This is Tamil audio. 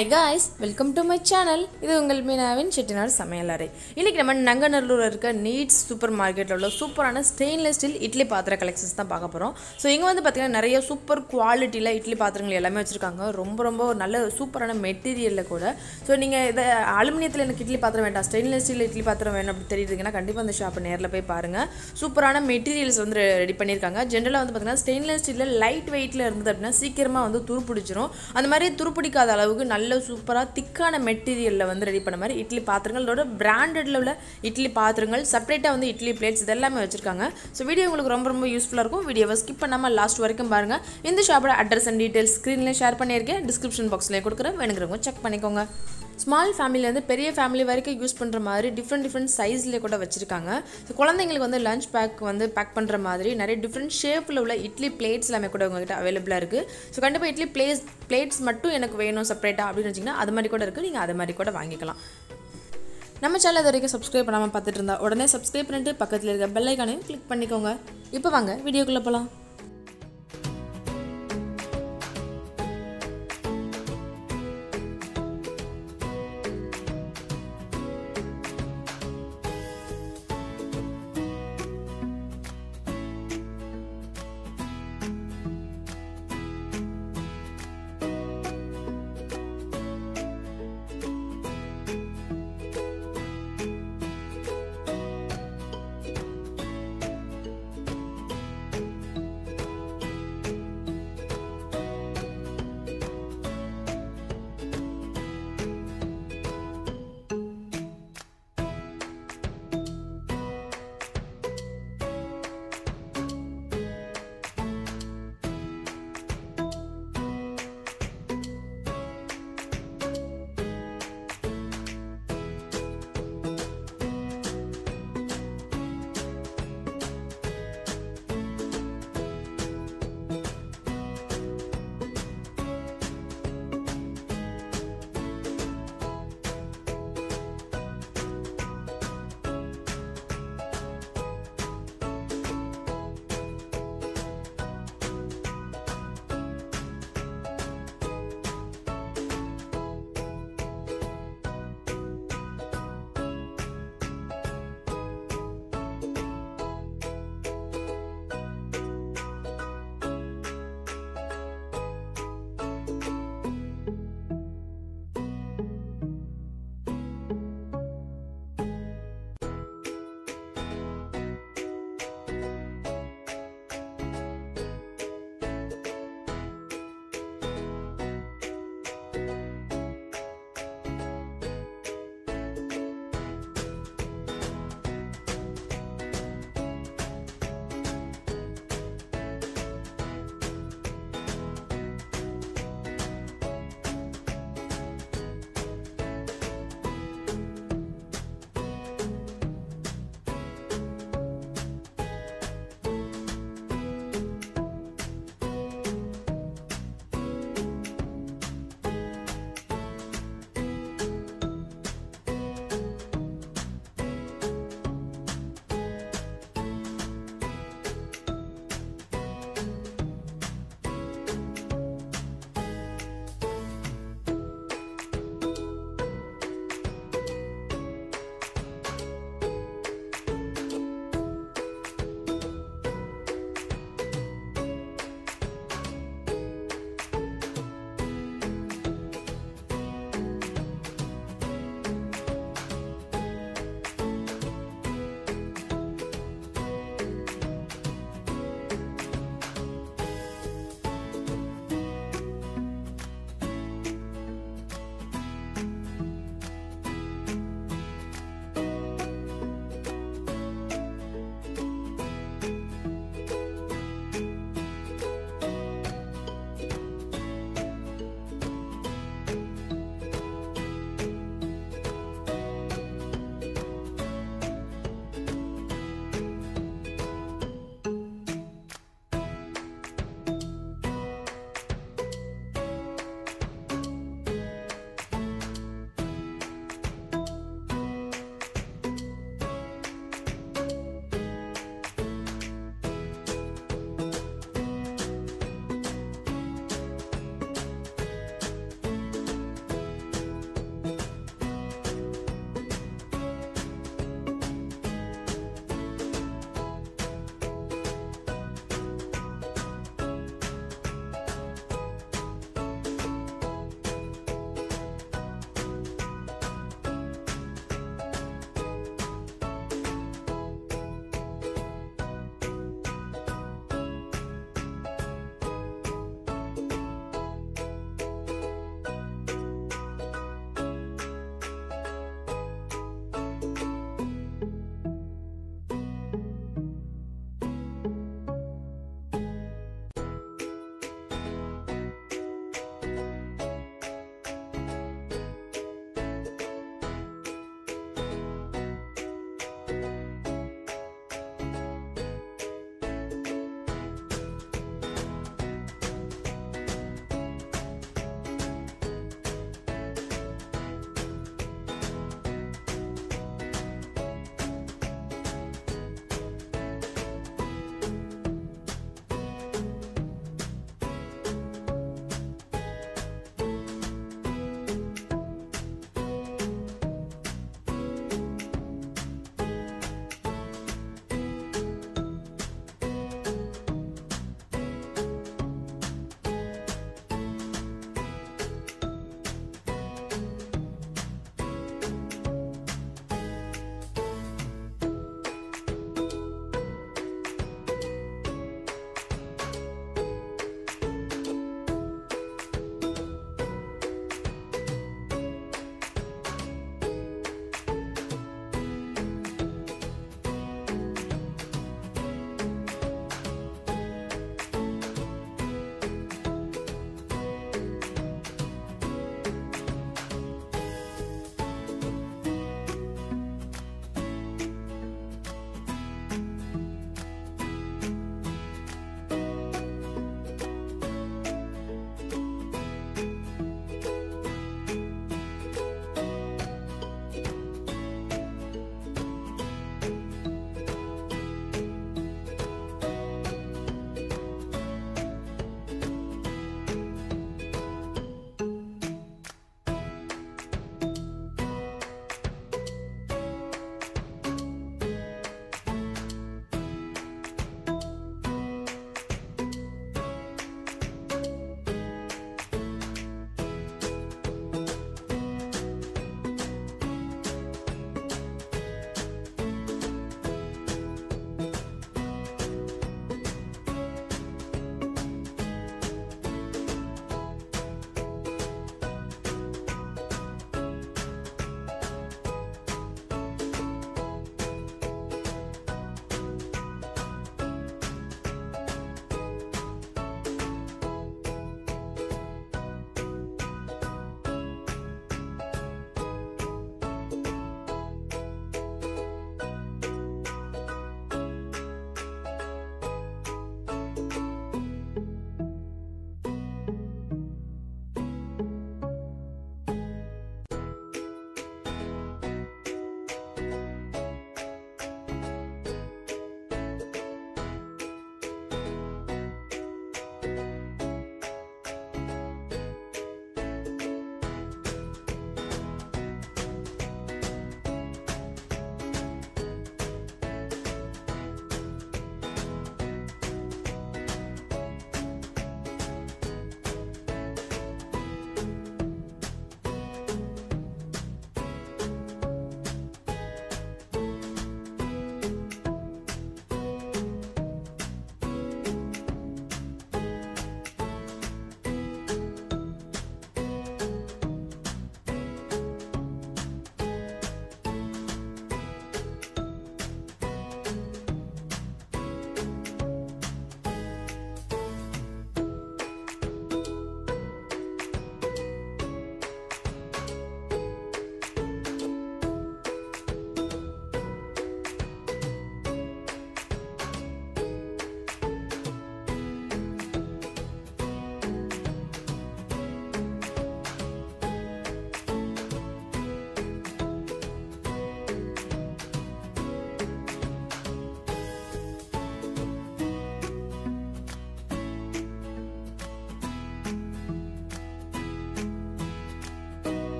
Hi guys welcome to my channel இது உங்கள் மீனாவின் செட்டிநாடு சமையலறை இன்றைக்கி நம்ம நங்கநல்லூரில் இருக்க நீட்ஸ் சூப்பர் மார்க்கெட்டில் உள்ள சூப்பரான ஸ்டெயின்லெஸ் ஸ்டீல் இட்லி பாத்திர கலெக்ஷன்ஸ் தான் பார்க்க போகிறோம் ஸோ இங்கே வந்து பார்த்திங்கன்னா நிறைய சூப்பர் குவாலிட்டியில் இட்லி பாத்திரங்கள் எல்லாமே வச்சுருக்காங்க. ரொம்ப ரொம்ப நல்ல சூப்பரான மெட்டீரியலில் கூட. ஸோ நீங்கள் இதை அலுமினியத்தில் எனக்கு இட்லி பாத்திரம் வேண்டாம். ஸ்டெயின்லெஸ் ஸ்டீல் இட்லி பாத்திரம் வேணும் அப்படி தெரியுதுங்கன்னா கண்டிப்பாக அந்த ஷாப்பை நேரில் போய் பாருங்கள் சூப்பரான மெட்டீரியல்ஸ் வந்து ரெடி பண்ணியிருக்காங்க. ஜென்ரலாக வந்து பார்த்திங்கன்னா ஸ்டெயின்லெஸ் ஸ்டீலில் லைட் வெயிட்டில் இருந்தது அப்படின்னா சீக்கிரமாக வந்து துருப்பிடிச்சிரும். அந்த மாதிரி துருப்பிடிக்காத அளவுக்கு நல்ல சூப்பராக திக்கான மெட்டீரியலில் வந்து ரெடி பண்ண மாதிரி இட்லி பாத்திரங்கள். இதோட பிராண்டடில் உள்ள இட்லி பாத்திரங்கள் செப்பரேட்டாக வந்து இட்லி பிளேட்ஸ் இதெல்லாமே வச்சுருக்காங்க. ஸோ வீடியோ உங்களுக்கு ரொம்ப ரொம்ப யூஸ்ஃபுல்லாக இருக்கும். வீடியோவை ஸ்கிப் பண்ணாமல் லாஸ்ட் வரைக்கும் பாருங்கள் இந்த ஷாப்போட அட்ரஸ் அண்ட் டீட்டெயில்ஸ் ஸ்க்ரீனில் ஷேர் பண்ணியிருக்கேன். டிஸ்கிரிப்ஷன் பாக்ஸ்லேயே கொடுக்குறேன். வேணுங்கிறவங்க செக் பண்ணிக்கோங்க. ஸ்மால் ஃபேமிலியிலேருந்து பெரிய ஃபேமிலி வரைக்கும் யூஸ் பண்ணுற மாதிரி டிஃப்ரெண்ட் டிஃப்ரெண்ட் சைஸ்லேயே கூட வச்சுருக்காங்க. ஸோ குழந்தைங்களுக்கு வந்து லஞ்ச் பேக் வந்து பேக் பண்ணுற மாதிரி நிறைய டிஃப்ரெண்ட் ஷேப்பில் உள்ள இட்லி பிளேட்ஸ் எல்லாமே கூட உங்ககிட்ட அவைலபிளாக இருக்குது ஸோ கண்டிப்பாக இட்லி பிளேஸ் பிளேட்ஸ் மட்டும் எனக்கு வேணும் செப்பரேட்டாக அப்படின்னு வச்சிங்கன்னா அது மாதிரி கூட இருக்குது நீங்கள் அது மாதிரி கூட வாங்கிக்கலாம். நம்ம சேனல் இது வரைக்கும் சப்ஸ்கிரைப் பண்ணாமல் பார்த்துட்டு இருந்தா உடனே சப்ஸ்கிரைப் பண்ணிட்டு பக்கத்தில் இருக்க பெல் ஐக்கானையும் கிளிக் பண்ணிக்கோங்க. இப்போ வாங்க வீடியோக்குள்ளே போகலாம்